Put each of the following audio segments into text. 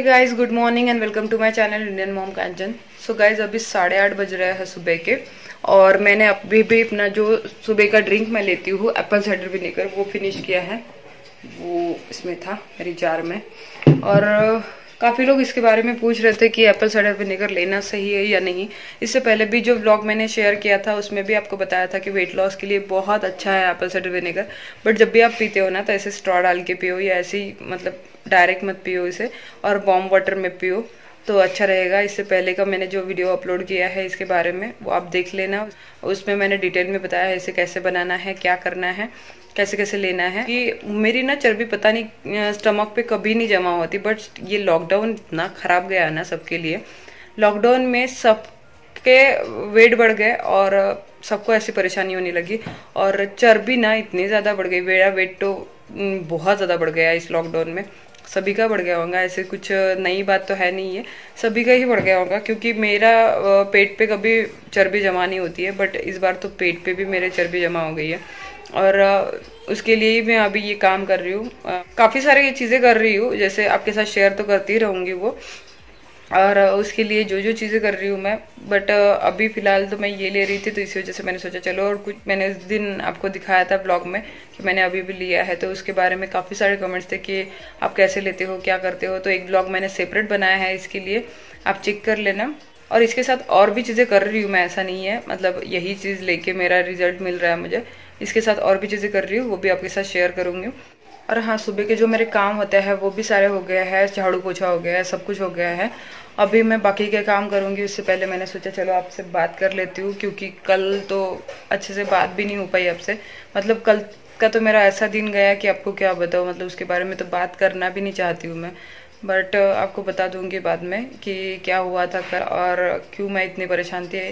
Hey guys good morning and welcome to my channel Indian mom Kanchan so guys अभी साढ़े आठ बज रहे हैं सुबह के और मैंने अभी भी अपना जो सुबह का ड्रिंक मैं लेती हूँ एप्पल साइडर विनेगर वो फिनिश किया है। वो इसमें था, मेरी जार में। और काफ़ी लोग इसके बारे में पूछ रहे थे कि एप्पल साइडर विनेगर लेना सही है या नहीं। इससे पहले भी जो ब्लॉग मैंने शेयर किया था, उसमें भी आपको बताया था कि वेट लॉस के लिए बहुत अच्छा है एप्पल साइडर विनेगर बट जब भी आप पीते हो ना तो ऐसे स्ट्रॉ डाल के पियो या ऐसे ही मतलब डायरेक्ट मत पियो इसे, और बॉम वाटर में पियो। तो अच्छा रहेगा। इससे पहले का मैंने जो वीडियो अपलोड किया है इसके बारे में, वो आप देख लेना। उसमें मैंने डिटेल में बताया है इसे कैसे बनाना है, क्या करना है, कैसे कैसे लेना है। कि मेरी ना चर्बी पता नहीं स्टमक पे कभी नहीं जमा होती बट ये लॉकडाउन इतना खराब गया ना सबके लिए। लॉकडाउन में सबके वेट बढ़ गए और सबको ऐसी परेशानी होने लगी और चर्बी ना इतनी ज़्यादा बढ़ गई। मेरा वेट तो बहुत ज़्यादा बढ़ गया इस लॉकडाउन में। सभी का बढ़ गया होगा, ऐसे कुछ नई बात तो है नहीं है। सभी का ही बढ़ गया होगा, क्योंकि मेरा पेट पे कभी चर्बी जमा नहीं होती है बट इस बार तो पेट पे भी मेरे चर्बी जमा हो गई है। और उसके लिए ही मैं अभी ये काम कर रही हूँ। काफ़ी सारी ये चीज़ें कर रही हूँ, जैसे आपके साथ शेयर तो करती रहूँगी वो और उसके लिए जो जो चीज़ें कर रही हूँ मैं बट अभी फ़िलहाल तो मैं ये ले रही थी तो इसी वजह से मैंने सोचा, चलो, और कुछ मैंने उस दिन आपको दिखाया था ब्लॉग में कि मैंने अभी भी लिया है तो उसके बारे में काफ़ी सारे कमेंट्स थे कि आप कैसे लेते हो, क्या करते हो तो एक ब्लॉग मैंने सेपरेट बनाया है इसके लिए। आप चेक कर लेना। और इसके साथ और भी चीज़ें कर रही हूँ मैं, ऐसा नहीं है मतलब यही चीज़ लेके मेरा रिज़ल्ट मिल रहा है मुझे। इसके साथ और भी चीज़ें कर रही हूँ, वो भी आपके साथ शेयर करूँगी। और हाँ सुबह के जो मेरे काम होते हैं, वो भी सारे हो गया है, झाड़ू पोछा हो गया है, सब कुछ हो गया है। अभी मैं बाकी के काम करूँगी, उससे पहले मैंने सोचा, चलो आपसे बात कर लेती हूँ, क्योंकि कल तो अच्छे से बात भी नहीं हो पाई आपसे। मतलब कल का तो मेरा ऐसा दिन गया कि आपको क्या बताऊँ मतलब उसके बारे में तो बात करना भी नहीं चाहती हूँ मैं। बट आपको बता दूँगी बाद में कि क्या हुआ था कल और क्यों मैं इतनी परेशान थी।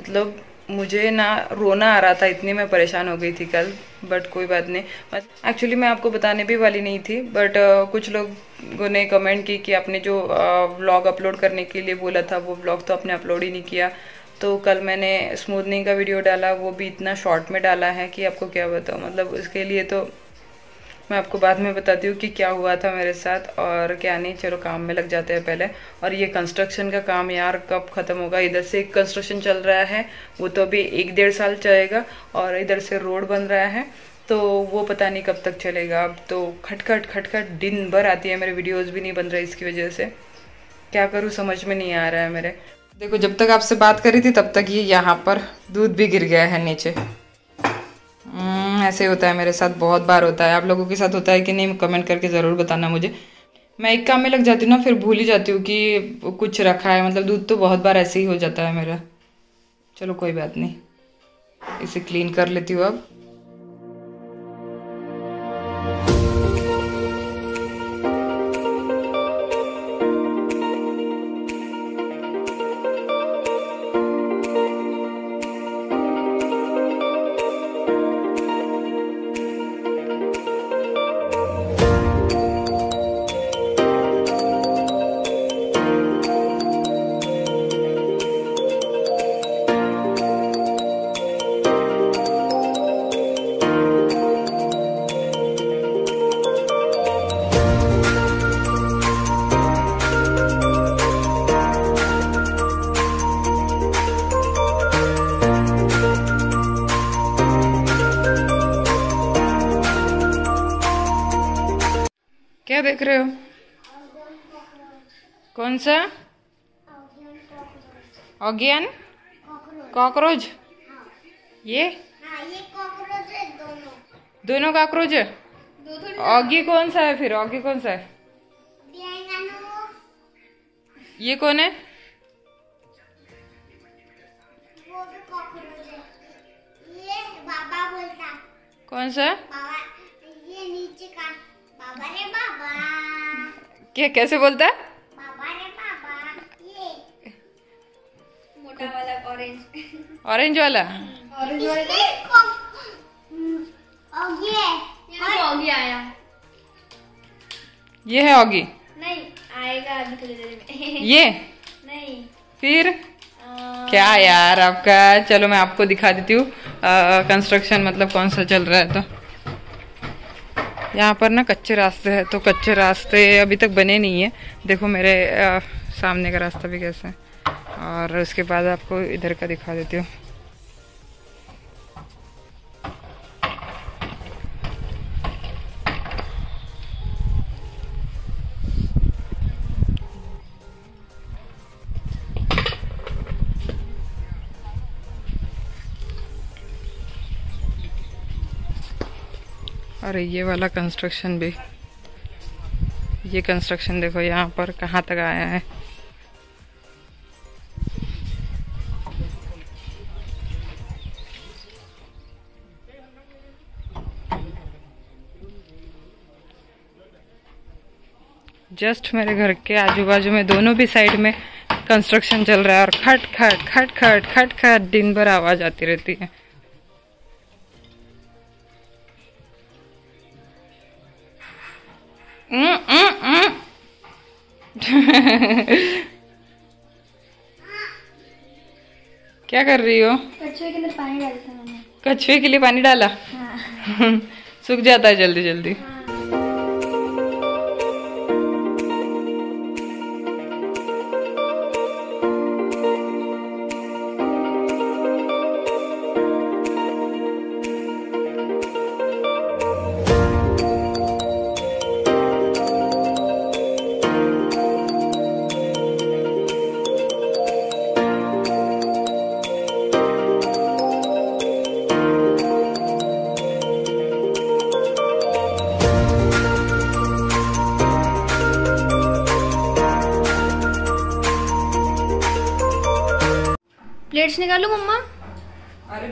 मतलब मुझे ना रोना आ रहा था इतनी मैं परेशान हो गई थी कल बट कोई बात नहीं। एक्चुअली मैं आपको बताने भी वाली नहीं थी बट uh, कुछ लोगों ने कमेंट की कि आपने जो व्लॉग uh, अपलोड करने के लिए बोला था वो व्लॉग तो आपने अपलोड ही नहीं किया। तो कल मैंने स्मूदनिंग का वीडियो डाला वो भी इतना शॉर्ट में डाला है कि आपको क्या बताऊँ? मतलब उसके लिए तो मैं आपको बाद में बताती हूँ कि क्या हुआ था मेरे साथ और क्या नहीं। चलो काम में लग जाते हैं पहले। और ये कंस्ट्रक्शन का काम यार कब ख़त्म होगा? इधर से एक कंस्ट्रक्शन चल रहा है वो तो अभी एक डेढ़ साल चलेगा और इधर से रोड बन रहा है तो वो पता नहीं कब तक चलेगा। अब तो खटखट खटखट दिन भर आती है मेरे वीडियोज़ भी नहीं बन रहे इसकी वजह से। क्या करूँ समझ में नहीं आ रहा है मेरे। देखो जब तक आपसे बात करी थी तब तक ये यहाँ पर दूध भी गिर गया है नीचे। हम्म, ऐसे होता है, मेरे साथ बहुत बार होता है। आप लोगों के साथ होता है कि नहीं कमेंट करके ज़रूर बताना मुझे। मैं एक काम में लग जाती हूँ ना, फिर भूल ही जाती हूँ कि कुछ रखा है। मतलब दूध तो बहुत बार ऐसे ही हो जाता है मेरा। चलो कोई बात नहीं, इसे क्लीन कर लेती हूँ अब। देख रहे हो कौन सा ऑगियन कॉकरोच ये दोनों कॉकरोच है ऑगी कौन सा है फिर ऑगी कौन सा है ये कौन है कौन सा क्या कैसे बोलता है? बाबा रे बाबा ये। मोटा वाला ऑरेंज ऑरेंज वाला? ऑरेंज वाला। ये ऑगी आया। ये है ऑगी नहीं आएगा अभी थोड़ी देर में। ये? नहीं। फिर? आ... क्या यार आपका? चलो मैं आपको दिखा देती हूँ। कंस्ट्रक्शन मतलब कौन सा चल रहा है तो। यहाँ पर ना कच्चे रास्ते हैं तो कच्चे रास्ते अभी तक बने नहीं है। देखो मेरे आ, सामने का रास्ता भी कैसा है। और उसके बाद आपको इधर का दिखा देती हूँ। और ये वाला कंस्ट्रक्शन भी। ये कंस्ट्रक्शन देखो यहाँ पर कहाँ तक आया है। जस्ट मेरे घर के आजू बाजू में, दोनों भी साइड में कंस्ट्रक्शन चल रहा है और खट खट खट खट खट खट दिन भर आवाज़ आती रहती है। कर रही हो? कछुए के लिए पानी डाला कछुए के लिए पानी डाला? हाँ। सूख जाता है जल्दी जल्दी प्लेट्स निकालू मम्मा। अरे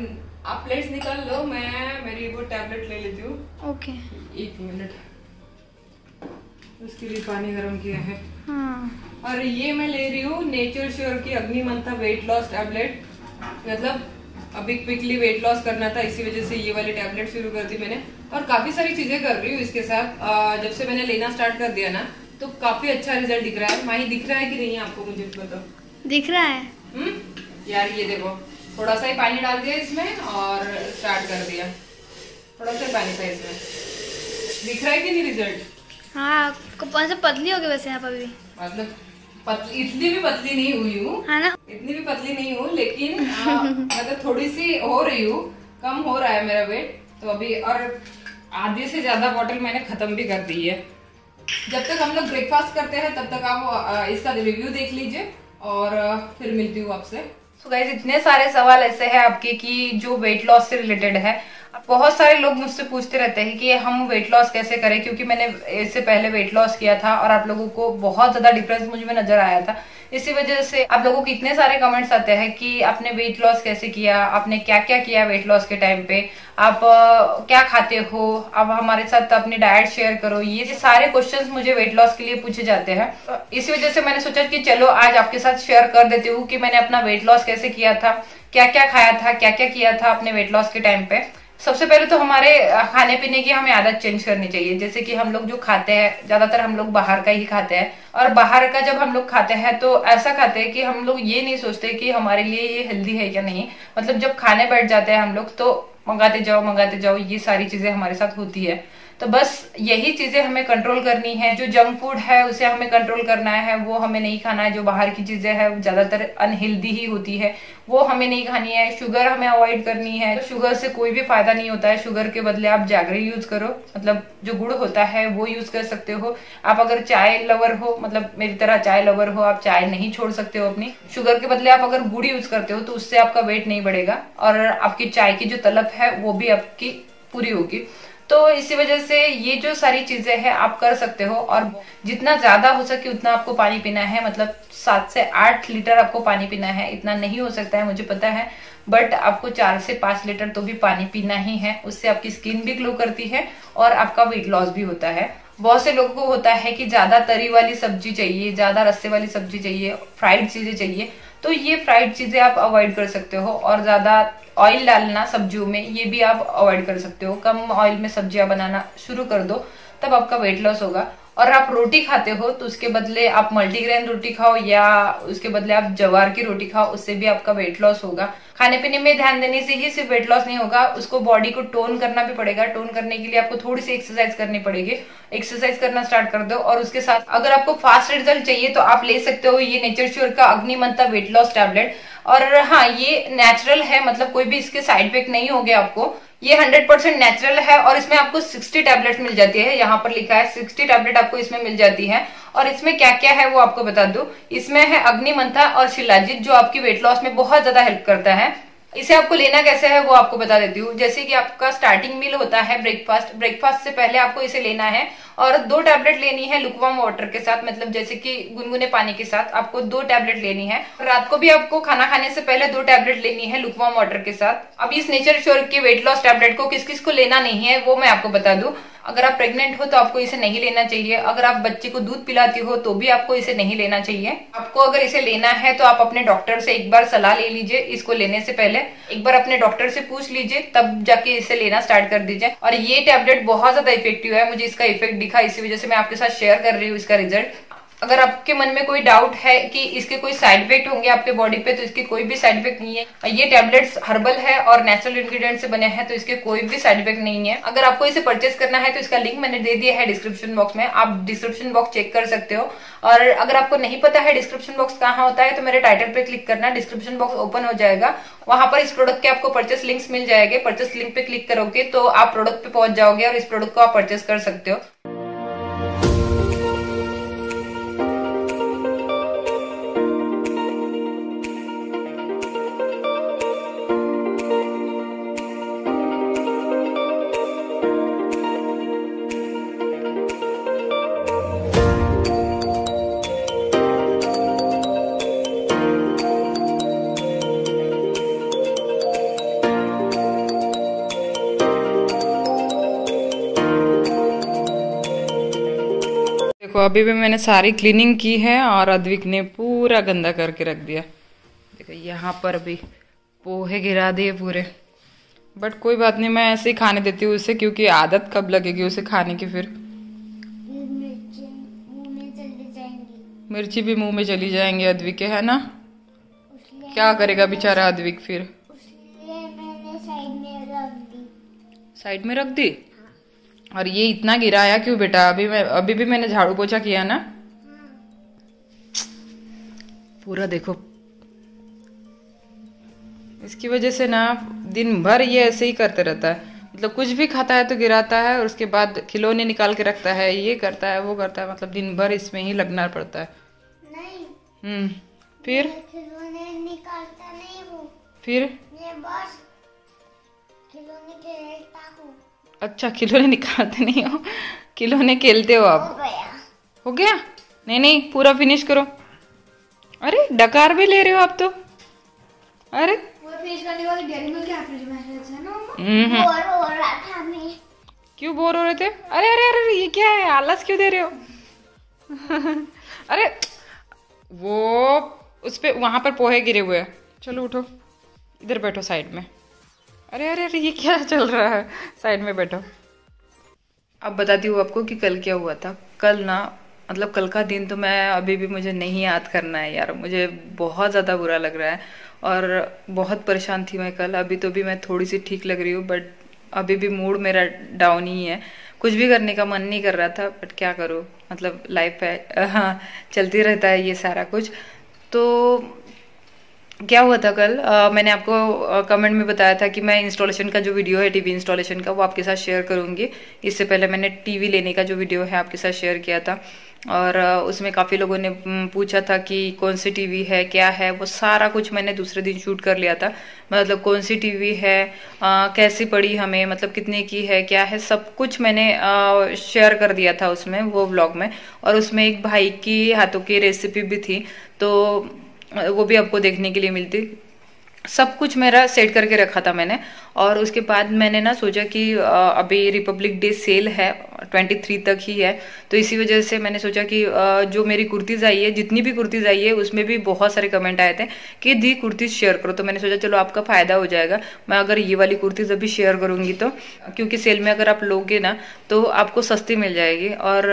आप प्लेट्स निकाल लो मैं मेरी वो टैबलेट ले लेती हूँ। ओके एक मिनट उसके लिए पानी गर्म किया है। हाँ। और ये मैं ले रही हूँ नेचर श्योर की अग्नि मंथा वेट लॉस टैबलेट मतलब अभी क्विकली वेट लॉस करना था इसी वजह से ये वाली टैबलेट शुरू कर दी मैंने। और काफ़ी सारी चीज़ें कर रही हूँ इसके साथ। जब से मैंने लेना स्टार्ट कर दिया ना तो काफ़ी अच्छा रिज़ल्ट दिख रहा है। माही दिख रहा है कि नहीं आपको मुझे बताओ? दिख रहा है। हम्म? यार ये देखो थोड़ा सा ही पानी डाल दिया इसमें और स्टार्ट कर दिया। थोड़ा सा पानी था इसमें। दिख रहा है कि नहीं रिज़ल्ट हाँ से पतली हो गई वैसे आप अभी मतलब पतली इतनी भी पतली नहीं हुई हूँ। है ना? इतनी भी पतली नहीं हूँ लेकिन मतलब थोड़ी सी हो रही हूँ। कम हो रहा है मेरा वेट तो अभी और आधे से ज़्यादा बॉटल मैंने खत्म भी कर दी है। जब तक हम लोग ब्रेकफास्ट करते हैं तब तक आप इसका रिव्यू देख लीजिए। और फिर मिलती हूँ आपसे। सो गाइज़ इतने सारे सवाल ऐसे हैं आपके कि जो वेट लॉस से रिलेटेड है। बहुत सारे लोग मुझसे पूछते रहते हैं कि हम वेट लॉस कैसे करें, क्योंकि मैंने इससे पहले वेट लॉस किया था और आप लोगों को बहुत ज़्यादा डिफरेंस मुझमें नज़र आया था। इसी वजह से आप लोगों को इतने सारे कमेंट्स आते हैं कि आपने वेट लॉस कैसे किया, आपने क्या क्या किया वेट लॉस के टाइम पे? आप क्या खाते हो? आप हमारे साथ अपनी डाइट शेयर करो। ये सारे क्वेश्चंस मुझे वेट लॉस के लिए पूछे जाते हैं। इसी वजह से मैंने सोचा कि चलो आज आपके साथ शेयर कर देती हूँ कि मैंने अपना वेट लॉस कैसे किया था क्या क्या खाया था क्या क्या किया था अपने वेट लॉस के टाइम पे। सबसे पहले तो हमारे खाने पीने की हमें आदत चेंज करनी चाहिए। जैसे कि हम लोग जो खाते हैं, ज़्यादातर हम लोग बाहर का ही खाते हैं। और बाहर का जब हम लोग खाते हैं तो ऐसा खाते हैं कि हम लोग ये नहीं सोचते कि हमारे लिए ये हेल्दी है या नहीं। मतलब जब खाने बैठ जाते हैं हम लोग तो मंगाते जाओ मंगाते जाओ, ये सारी चीज़ें हमारे साथ होती है। तो बस यही चीज़ें हमें कंट्रोल करनी है। जो जंक फ़ूड है, उसे हमें कंट्रोल करना है, वो हमें नहीं खाना है। जो बाहर की चीज़ें है ज़्यादातर अनहेल्दी ही होती है। वो हमें नहीं खानी है। शुगर हमें अवॉइड करनी है। तो शुगर से कोई भी फ़ायदा नहीं होता है। शुगर के बदले आप जागरी यूज़ करो। मतलब जो गुड़ होता है, वो यूज़ कर सकते हो। आप अगर चाय लवर हो मतलब मेरी तरह चाय लवर हो, आप चाय नहीं छोड़ सकते हो अपनी। शुगर के बदले आप अगर गुड़ यूज़ करते हो तो उससे आपका वेट नहीं बढ़ेगा। और आपकी चाय की जो तलब है, वो भी आपकी पूरी होगी। तो इसी वजह से ये जो सारी चीज़ें हैं, आप कर सकते हो और जितना ज़्यादा हो सके उतना आपको पानी पीना है। मतलब सात से आठ लीटर आपको पानी पीना है। इतना नहीं हो सकता है, मुझे पता है। बट आपको चार से पाँच लीटर तो भी पानी पीना ही है। उससे आपकी स्किन भी ग्लो करती है और आपका वेट लॉस भी होता है। बहुत से लोगों को होता है कि ज़्यादा तरी वाली सब्ज़ी चाहिए, ज़्यादा रस्से वाली सब्ज़ी चाहिए फ्राइड चीज़ें चाहिए। तो ये फ्राइड चीज़ें आप अवॉइड कर सकते हो और ज़्यादा ऑयल डालना सब्जियों में, ये भी आप अवॉइड कर सकते हो। कम ऑयल में सब्ज़ियाँ बनाना शुरू कर दो, तब आपका वेट लॉस होगा। और आप रोटी खाते हो तो उसके बदले आप मल्टीग्रेन रोटी खाओ या उसके बदले आप जवार की रोटी खाओ, उससे भी आपका वेट लॉस होगा। खाने पीने में ध्यान देने से ही सिर्फ़ वेट लॉस नहीं होगा, उसको बॉडी को टोन करना भी पड़ेगा। टोन करने के लिए आपको थोड़ी सी एक्सरसाइज करनी पड़ेगी। एक्सरसाइज करना स्टार्ट कर दो और उसके साथ अगर आपको फास्ट रिज़ल्ट चाहिए तो आप ले सकते हो ये नेचर श्योर का अग्निमंता वेट लॉस टैबलेट और हाँ ये नेचुरल है मतलब कोई भी इसके साइड इफ़ेक्ट नहीं होंगे आपको। ये 100% परसेंट नेचुरल है और इसमें आपको 60 टैबलेट मिल जाती है। यहाँ पर लिखा है 60 टैबलेट आपको इसमें मिल जाती है। और इसमें क्या क्या है वो आपको बता दू। इसमें है अग्निमंथा और शिलाजित, जो आपकी वेट लॉस में बहुत ज़्यादा हेल्प करता है। इसे आपको लेना कैसे है वो आपको बता देती हूँ। जैसे कि आपका स्टार्टिंग मील होता है ब्रेकफास्ट ब्रेकफास्ट से पहले आपको इसे लेना है और दो टैबलेट लेनी है लुकवाम वाटर के साथ मतलब जैसे कि गुनगुने पानी के साथ आपको दो टैबलेट लेनी है। रात को भी आपको खाना खाने से पहले दो टैबलेट लेनी है लुकवाम वाटर के साथ। अब इस नेचर श्योर के वेट लॉस टैबलेट को किस किस को लेना नहीं है वो मैं आपको बता दू। अगर आप प्रेग्नेंट हो तो आपको इसे नहीं लेना चाहिए। अगर आप बच्चे को दूध पिलाती हो तो भी आपको इसे नहीं लेना चाहिए। आपको अगर इसे लेना है तो आप अपने डॉक्टर से एक बार सलाह ले लीजिए इसको लेने से पहले। एक बार अपने डॉक्टर से पूछ लीजिए, तब जाके इसे लेना स्टार्ट कर दीजिए। और ये टेबलेट बहुत ज़्यादा इफ़ेक्टिव है, मुझे इसका इफ़ेक्ट दिखा, इसी वजह से मैं आपके साथ शेयर कर रही हूँ इसका रिज़ल्ट अगर आपके मन में कोई डाउट है कि इसके कोई साइड इफ़ेक्ट होंगे आपके बॉडी पे तो इसके कोई भी साइड इफ़ेक्ट नहीं है। ये टैबलेट्स हर्बल है और नेचुरल इंग्रेडिएंट से बने हैं तो इसके कोई भी साइड इफ़ेक्ट नहीं है। अगर आपको इसे परचेस करना है तो इसका लिंक मैंने दे दिया है डिस्क्रिप्शन बॉक्स में। आप डिस्क्रिप्शन बॉक्स चेक कर सकते हो। और अगर आपको नहीं पता है डिस्क्रिप्शन बॉक्स कहाँ होता है तो मेरे टाइटल पे क्लिक करना। डिस्क्रिप्शन बॉक्स ओपन हो जाएगा। वहाँ पर इस प्रोडक्ट के आपको परचेस लिंक्स मिल जाएँगे। परचेस लिंक पे क्लिक करोगे तो आप प्रोडक्ट पे पहुँच जाओगे और इस प्रोडक्ट को आप परचेस कर सकते हो। अभी भी मैंने सारी क्लीनिंग की है और अद्विक ने पूरा गंदा करके रख दिया। देखो यहाँ पर भी पोहे गिरा दिए पूरे। बट कोई बात नहीं मैं ऐसे ही खाने देती हूँ उसे क्योंकि आदत कब लगेगी उसे खाने की फिर? मिर्ची भी मुँह में चली जाएँगे अद्विक के है ना? क्या करेगा बेचारा अद्विक फिर? साइड में रख दी? और ये इतना गिराया क्यों बेटा? अभी मैं अभी भी मैंने झाड़ू पोछा किया ना। पूरा देखो। इसकी वजह से ना दिन भर ये ऐसे ही करते रहता है। मतलब कुछ भी खाता है तो गिराता है और उसके बाद खिलौने निकाल के रखता है ये करता है वो करता है मतलब दिन भर इसमें ही लगना पड़ता है। नहीं। हम्म फिर? खिलौने निकालता नहीं हूँ। फिर? मैं बस खिलौने खेलता हूँ। अच्छा खिलौने निकालते नहीं हो? खिलौने खेलते हो आप? हो गया। हो गया? नहीं नहीं पूरा फिनिश करो। अरे डकार भी ले रहे हो आप तो। अरे। वो फिनिश करने वाले डेयरी मिल्क के फ्रिज में है ना हम्म और हो रहा था मैं। क्यों बोर हो रहे थे? अरे अरे अरे अरे, ये क्या है? आलस क्यों दे रहे हो? अरे वो उस पे वहाँ पर पोहे गिरे हुए हैं। चलो उठो। इधर बैठो साइड में। अरे अरे अरे, ये क्या चल रहा है? साइड में बैठो। अब बताती हूँ आपको कि कल क्या हुआ था। कल ना मतलब कल का दिन तो मैं, अभी भी मुझे नहीं याद करना है यार। मुझे बहुत ज़्यादा बुरा लग रहा है और बहुत परेशान थी मैं कल। अभी तो भी मैं थोड़ी सी ठीक लग रही हूँ बट अभी भी मूड मेरा डाउन ही है। कुछ भी करने का मन नहीं कर रहा था बट क्या करूँ? मतलब लाइफ है हाँ चलती रहता है ये सारा कुछ। तो क्या हुआ था कल? अ, मैंने आपको कमेंट में बताया था कि मैं इंस्टॉलेशन का जो वीडियो है टीवी इंस्टॉलेशन का वो आपके साथ शेयर करूँगी। इससे पहले मैंने टीवी लेने का जो वीडियो है आपके साथ शेयर किया था। और उसमें काफ़ी लोगों ने पूछा था कि कौन सी टीवी है क्या है? वो सारा कुछ मैंने दूसरे दिन शूट कर लिया था। मतलब कौन सी टीवी है अ, कैसी पड़ी हमें मतलब कितने की है क्या है? सब कुछ मैंने शेयर कर दिया था उसमें वो व्लॉग में। और उसमें एक भाई की हाथों की रेसिपी भी थी। तो वो भी आपको देखने के लिए मिलती। सब कुछ मेरा सेट करके रखा था मैंने और उसके बाद मैंने ना सोचा कि अभी रिपब्लिक डे सेल है ट्वेंटी थ्री तक ही है। तो इसी वजह से मैंने सोचा कि जो मेरी कुर्तीज आई है, जितनी भी कुर्तीज आई है, उसमें भी बहुत सारे कमेंट आए थे कि दी कुर्तीज शेयर करो। तो मैंने सोचा, चलो आपका फ़ायदा हो जाएगा, मैं अगर ये वाली कुर्तीज अभी शेयर करूँगी तो। क्योंकि सेल में अगर आप लोगे ना तो आपको सस्ती मिल जाएगी और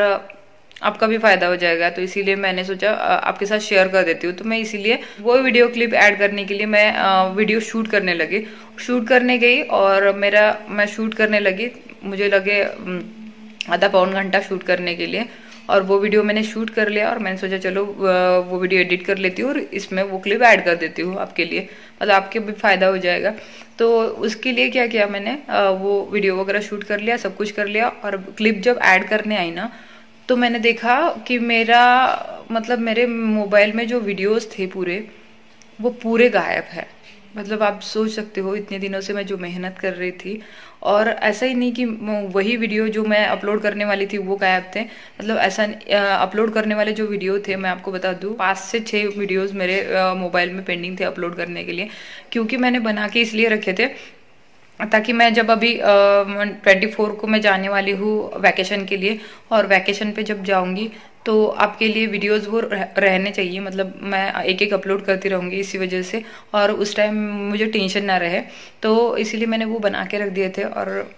आपका भी फ़ायदा हो जाएगा। तो इसीलिए मैंने सोचा आपके साथ शेयर कर देती हूँ। तो मैं इसीलिए वो वीडियो क्लिप ऐड करने के लिए मैं वीडियो शूट करने लगी। शूट करने गई और मेरा, मैं शूट करने लगी। मुझे लगे आधा पौन घंटा शूट करने के लिए और वो वीडियो मैंने शूट कर लिया और मैंने सोचा, चलो वो वीडियो एडिट कर लेती हूँ और इसमें वो क्लिप ऐड कर देती हूँ आपके लिए। मतलब आपके भी फ़ायदा हो जाएगा। तो उसके लिए क्या किया मैंने वो वीडियो वगैरह शूट कर लिया, सब कुछ कर लिया और क्लिप जब ऐड करने आई ना तो मैंने देखा कि मेरा मतलब मेरे मोबाइल में जो वीडियोस थे पूरे, वो पूरे गायब है। मतलब आप सोच सकते हो, इतने दिनों से मैं जो मेहनत कर रही थी, और ऐसा ही नहीं कि वही वीडियो जो मैं अपलोड करने वाली थी, वो गायब थे। मतलब ऐसा अपलोड करने वाले जो वीडियो थे, मैं आपको बता दूँ, पाँच से छः वीडियोस मेरे मोबाइल में पेंडिंग थे अपलोड करने के लिए, क्योंकि मैंने बना के इसलिए रखे थे ताकि मैं जब अभी ट्वेंटी फोर को मैं जाने वाली हूँ वैकेशन के लिए, और वैकेशन पे जब जाऊँगी तो आपके लिए वीडियोस वो रहने चाहिए मतलब मैं एक एक अपलोड करती रहूँगी इसी वजह से, और उस टाइम मुझे टेंशन ना रहे। तो इसीलिए मैंने वो बना के रख दिए थे, और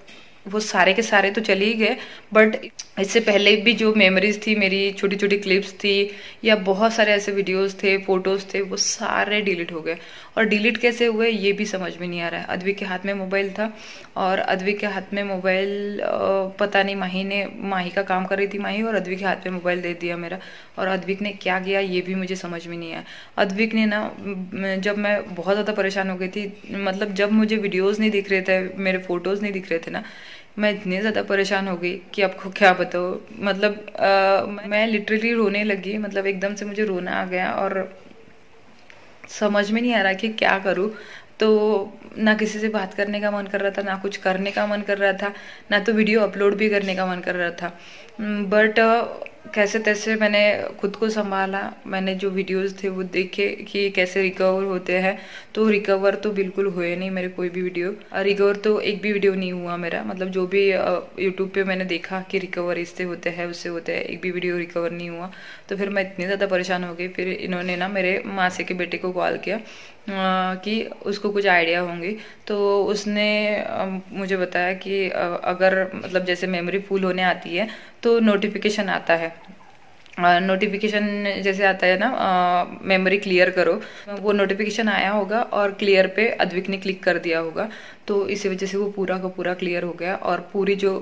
वो सारे के सारे तो चले ही गए, बट इससे पहले भी जो मेमोरीज थी, मेरी छोटी छोटी क्लिप्स थी, या बहुत सारे ऐसे वीडियोस थे फ़ोटोज़ थे, वो सारे डिलीट हो गए। और डिलीट कैसे हुए ये भी समझ में नहीं आ रहा है। अद्विक के हाथ में मोबाइल था और अद्विक के हाथ में मोबाइल पता नहीं माही ने माही का काम कर रही थी माही और अद्विक के हाथ में मोबाइल दे दिया मेरा और अद्विक ने क्या किया ये भी मुझे समझ में नहीं आया। अद्विक ने ना जब मैं बहुत ज़्यादा परेशान हो गई थी मतलब जब मुझे वीडियोज़ नहीं दिख रहे थे मेरे फ़ोटोज़ नहीं दिख रहे थे ना मैं इतनी ज़्यादा परेशान हो गई कि आपको क्या बताओ मतलब आ, मैं लिटरली रोने लगी मतलब एकदम से मुझे रोना आ गया और समझ में नहीं आ रहा कि क्या करूँ। तो ना किसी से बात करने का मन कर रहा था, ना कुछ करने का मन कर रहा था, ना तो वीडियो अपलोड भी करने का मन कर रहा था। बट कैसे तैसे मैंने खुद को संभाला, मैंने जो वीडियोस थे वो देखे कि कैसे रिकवर होते हैं। तो रिकवर तो बिल्कुल हुए नहीं मेरे कोई भी वीडियो रिकवर तो एक भी वीडियो नहीं हुआ मेरा। मतलब जो भी यूट्यूब पे मैंने देखा कि रिकवर इससे होते हैं, उससे होते हैं, एक भी वीडियो रिकवर नहीं हुआ। तो फिर मैं इतनी ज़्यादा परेशान हो गई। फिर इन्होंने ना मेरे मासे के बेटे को कॉल किया कि उसको कुछ आइडिया होंगी। तो उसने मुझे बताया कि अगर मतलब जैसे मेमोरी फुल होने आती है तो नोटिफिकेशन आता है। नोटिफिकेशन जैसे आता है ना मेमोरी क्लियर करो, वो नोटिफिकेशन आया होगा और क्लियर पे अद्विक ने क्लिक कर दिया होगा तो इसी वजह से वो पूरा का पूरा क्लियर हो गया और पूरी जो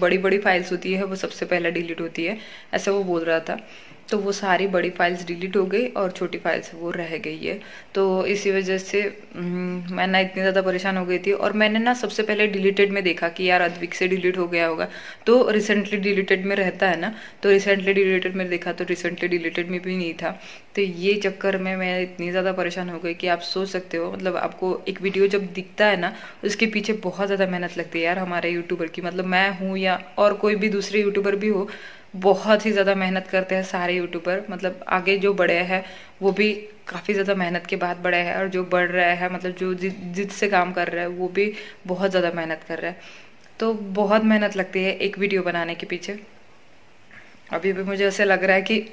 बड़ी बड़ी फाइल्स होती है, वो सबसे पहले डिलीट होती है, ऐसा वो बोल रहा था। तो वो सारी बड़ी फाइल्स डिलीट हो गई और छोटी फाइल्स वो रह गई है। तो इसी वजह से हम्म, मैं ना इतनी ज़्यादा परेशान हो गई थी और मैंने ना सबसे पहले डिलीटेड में देखा कि यार अद्विक से डिलीट हो गया होगा। तो रिसेंटली डिलीटेड में रहता है ना तो रिसेंटली डिलीटेड में देखा तो रिसेंटली डिलीटेड में भी नहीं था। तो ये चक्कर में मैं इतनी ज़्यादा परेशान हो गई कि आप सोच सकते हो मतलब आपको एक वीडियो जब दिखता है ना उसके पीछे बहुत ज़्यादा मेहनत लगती है यार हमारे यूट्यूबर की। मतलब मैं हूँ या और कोई भी दूसरे यूट्यूबर भी हो बहुत ही ज़्यादा मेहनत करते हैं सारे यूट्यूबर मतलब आगे जो बड़े हैं, वो भी काफ़ी ज़्यादा मेहनत के बाद बड़े हैं और जो बढ़ रहे हैं मतलब जो जिद से काम कर रहे हैं, वो भी बहुत ज़्यादा मेहनत कर रहे हैं। तो बहुत मेहनत लगती है एक वीडियो बनाने के पीछे। अभी भी मुझे ऐसे लग रहा है कि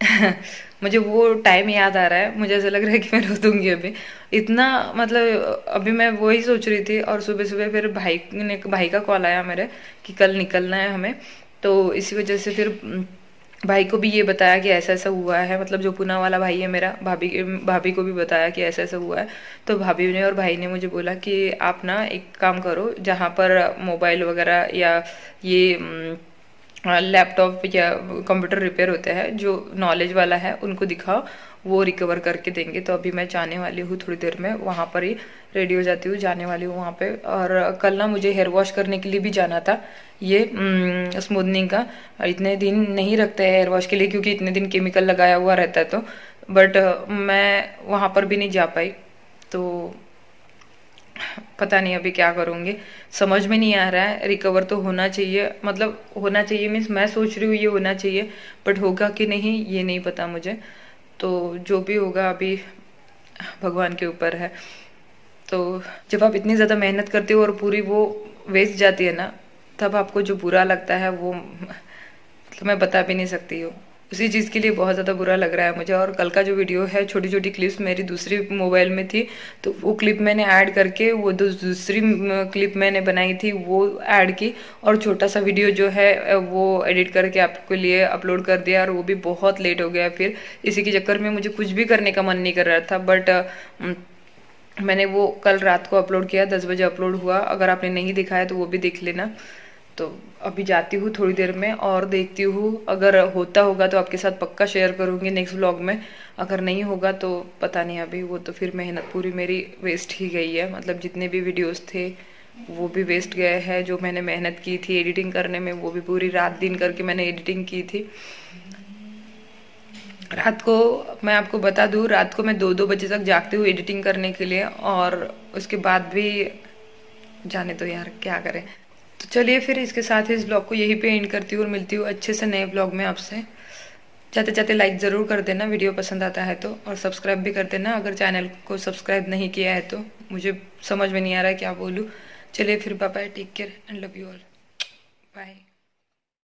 मुझे वो टाइम याद आ रहा है, मुझे ऐसा लग रहा है कि मैं रो दूँगी अभी। इतना मतलब अभी मैं वही सोच रही थी और सुबह सुबह फिर भाई ने, भाई का कॉल आया मेरे कि कल निकलना है हमें। तो इसी वजह से फिर भाई को भी ये बताया कि ऐसा ऐसा हुआ है। मतलब जो पुना वाला भाई है मेरा, भाभी भाभी को भी बताया कि ऐसा ऐसा हुआ है। तो भाभी ने और भाई ने मुझे बोला कि आप ना एक काम करो, जहाँ पर मोबाइल वगैरह या ये लैपटॉप या कंप्यूटर रिपेयर होते हैं, जो नॉलेज वाला है, उनको दिखाओ, वो रिकवर करके देंगे। तो अभी मैं जाने वाली हूँ थोड़ी देर में, वहाँ पर ही रेडी हो जाती हूँ, जाने वाली हूँ वहाँ पे। और कल ना मुझे हेयर वॉश करने के लिए भी जाना था, ये स्मूदनिंग का। इतने दिन नहीं रखते हैं हेयर वॉश के लिए, क्योंकि इतने दिन केमिकल लगाया हुआ रहता है तो। बट मैं वहाँ पर भी नहीं जा पाई तो पता नहीं अभी क्या करूँगी। समझ में नहीं आ रहा है। रिकवर तो होना चाहिए। मतलब होना चाहिए मीन्स मैं सोच रही हूँ ये होना चाहिए। बट होगा कि नहीं, ये नहीं पता मुझे। तो जो भी होगा अभी भगवान के ऊपर है। तो जब आप इतनी ज़्यादा मेहनत करते हो और पूरी वो वेस्ट जाती है ना, तब आपको जो बुरा लगता है वो मतलब मैं बता भी नहीं सकती हूँ। उसी चीज़ के लिए बहुत ज़्यादा बुरा लग रहा है मुझे। और कल का जो वीडियो है छोटी छोटी क्लिप्स मेरी दूसरी मोबाइल में थी तो वो क्लिप मैंने ऐड करके, वो दूसरी क्लिप मैंने बनाई थी, वो ऐड की और छोटा सा वीडियो जो है वो एडिट करके आपके लिए अपलोड कर दिया और वो भी बहुत लेट हो गया। फिर इसी के चक्कर में मुझे कुछ भी करने का मन नहीं कर रहा था बट मैंने वो कल रात को अपलोड किया, दस बजे अपलोड हुआ। अगर आपने नहीं दिखाया तो वो भी देख लेना। तो अभी जाती हूँ थोड़ी देर में और देखती हूँ। अगर होता होगा तो आपके साथ पक्का शेयर करूँगी नेक्स्ट व्लॉग में। अगर नहीं होगा तो पता नहीं अभी, वो तो फिर मेहनत पूरी मेरी वेस्ट ही गई है। मतलब जितने भी वीडियोस थे, वो भी वेस्ट गए हैं। जो मैंने मेहनत की थी एडिटिंग करने में, वो भी पूरी रात दिन करके मैंने एडिटिंग की थी। रात को मैं आपको बता दूँ, रात को मैं दो दो बजे तक जागती हूँ एडिटिंग करने के लिए। और उसके बाद भी जाने दो यार, क्या करें। तो चलिए फिर इसके साथ ही इस ब्लॉग को यहीं पे एंड करती हूँ और मिलती हूँ अच्छे से नए ब्लॉग में आपसे। जाते जाते लाइक ज़रूर कर देना वीडियो पसंद आता है तो और सब्सक्राइब भी कर देना। अगर चैनल को सब्सक्राइब नहीं किया है तो मुझे समझ में नहीं आ रहा है क्या बोलूँ। चलिए फिर bye take care and love you all bye